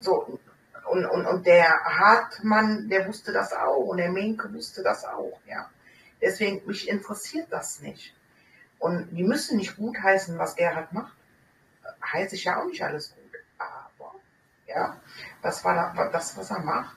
So, und, und, und der Hartmann, der wusste das auch und der Menke wusste das auch, ja. Deswegen, mich interessiert das nicht. Und die müssen nicht gut heißen, was Gerhard macht. Äh, heiße ich ja auch nicht alles gut. Aber, ja, das war das, was er macht.